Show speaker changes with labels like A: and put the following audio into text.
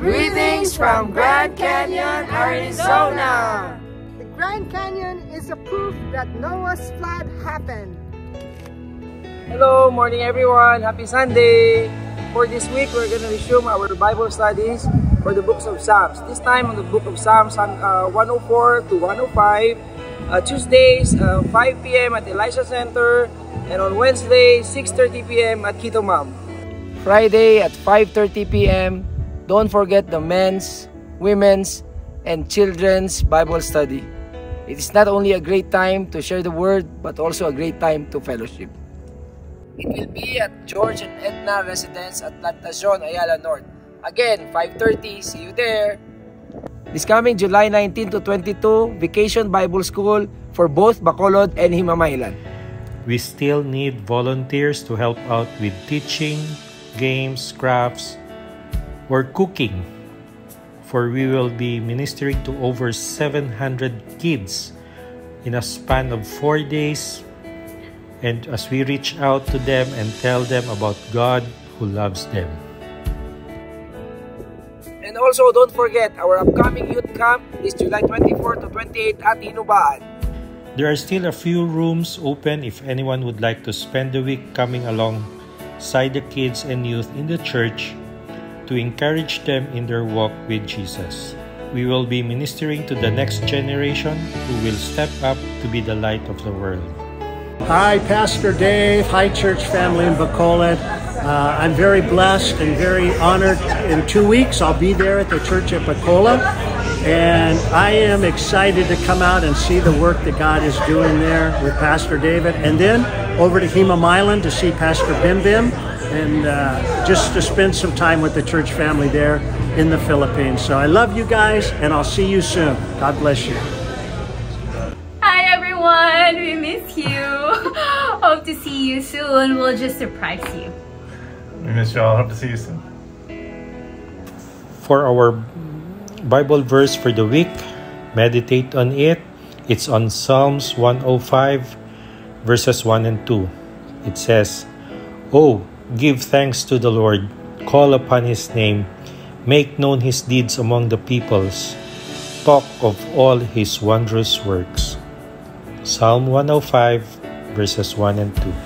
A: Greetings from Grand Canyon, Arizona.
B: The Grand Canyon is a proof that Noah's flood happened.
C: Hello, morning everyone. Happy Sunday. For this week, we're going to resume our Bible studies for the books of Psalms. This time on the book of Psalms uh, 104 to 105. Uh, Tuesdays, uh, 5 p.m. at Elisha Center. And on Wednesday, 6.30 p.m. at Keto Mom. Friday at 5.30 p.m. Don't forget the men's, women's, and children's Bible study. It is not only a great time to share the word, but also a great time to fellowship. It will be at George and Edna Residence at Plantacion, Ayala North. Again, 5.30. See you there. This coming July 19 to 22, Vacation Bible School for both Bacolod and Himamaylan.
D: We still need volunteers to help out with teaching, games, crafts, or cooking. For we will be ministering to over 700 kids in a span of four days. And as we reach out to them and tell them about God who loves them.
C: And also, don't forget, our upcoming youth camp is July 24 to 28 at Hinoba-an.
D: There are still a few rooms open if anyone would like to spend the week coming alongside the kids and youth in the church to encourage them in their walk with Jesus. We will be ministering to the next generation who will step up to be the light of the world.
E: Hi, Pastor Dave. Hi, church family in Bacolod. Uh, I'm very blessed and very honored. In two weeks, I'll be there at the church at Bacolod. And I am excited to come out and see the work that God is doing there with Pastor David. And then over to Himamaylan to see Pastor Bim Bim and uh, just to spend some time with the church family there in the Philippines. So I love you guys, and I'll see you soon. God bless you.
F: Hi everyone, we miss you. Hope to see you soon. We'll just surprise you.
G: We miss you all. Hope to see you soon.
D: For our Bible verse for the week, meditate on it. It's on Psalms 105, verses 1 and 2. It says, Oh, give thanks to the Lord, call upon his name, make known his deeds among the peoples, talk of all his wondrous works. Psalm 105, verses 1 and 2.